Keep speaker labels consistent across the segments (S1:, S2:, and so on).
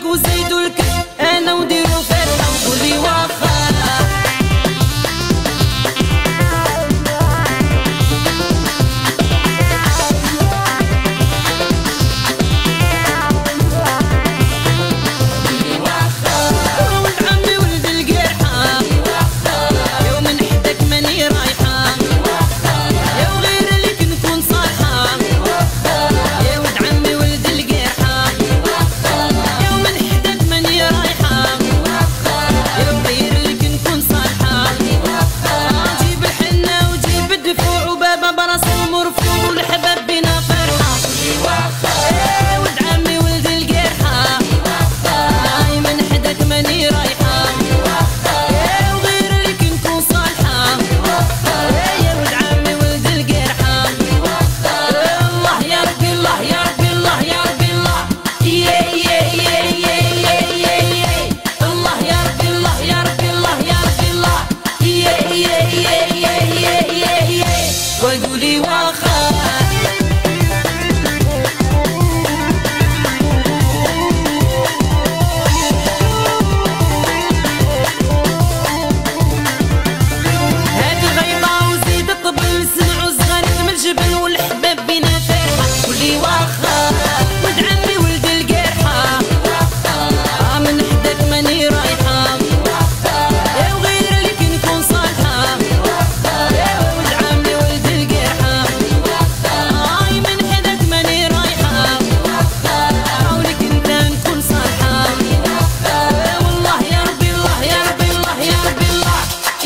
S1: acusei do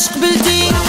S1: علاش قبلتي